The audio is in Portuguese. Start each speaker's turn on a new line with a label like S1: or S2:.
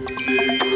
S1: Música